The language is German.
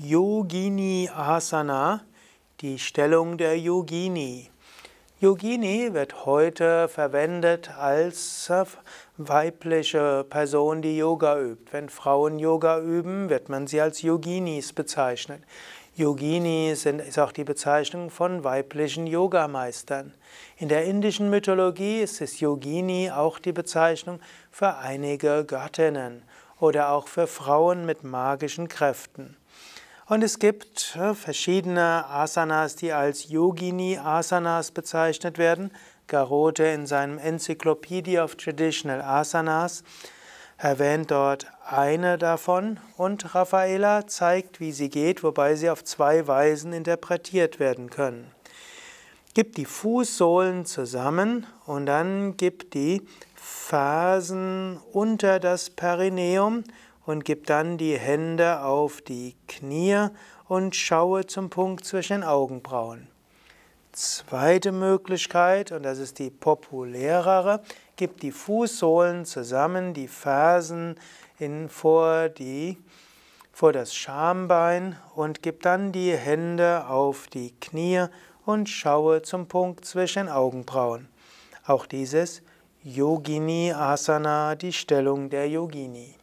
Yogini Asana, die Stellung der Yogini. Yogini wird heute verwendet als weibliche Person, die Yoga übt. Wenn Frauen Yoga üben, wird man sie als Yoginis bezeichnet. Yogini sind, ist auch die Bezeichnung von weiblichen Yogameistern. In der indischen Mythologie ist es Yogini auch die Bezeichnung für einige Göttinnen oder auch für Frauen mit magischen Kräften. Und es gibt äh, verschiedene Asanas, die als Yogini Asanas bezeichnet werden. Garote in seinem Encyclopedia of Traditional Asanas erwähnt dort eine davon und Raffaella zeigt, wie sie geht, wobei sie auf zwei Weisen interpretiert werden können. Gib die Fußsohlen zusammen und dann gib die Fersen unter das Perineum und gib dann die Hände auf die Knie und schaue zum Punkt zwischen den Augenbrauen. Zweite Möglichkeit, und das ist die populärere, gib die Fußsohlen zusammen, die Fersen in, vor, die, vor das Schambein und gib dann die Hände auf die Knie und schaue zum Punkt zwischen den Augenbrauen. Auch dieses Yogini Asana, die Stellung der Yogini.